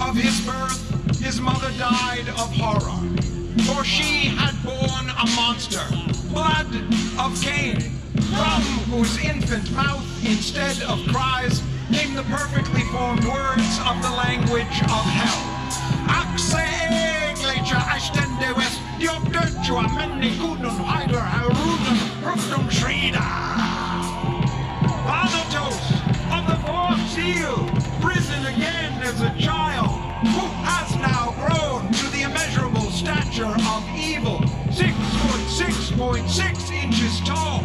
of his birth, his mother died of horror. For she had borne a monster, blood of Cain, from whose infant mouth, instead of cries, came the perfectly formed words of the language of hell. Axe egleger Eistende west, Jobdötjua, Mennikudun, Heider, Heruden, Rufdum, Schreda. Thanatos of the fourth seal, prison again as a child. of evil. Six foot six point six inches tall.